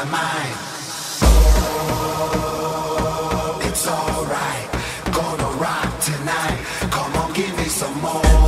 Oh, it's alright, gonna rock tonight. Come on, give me some more.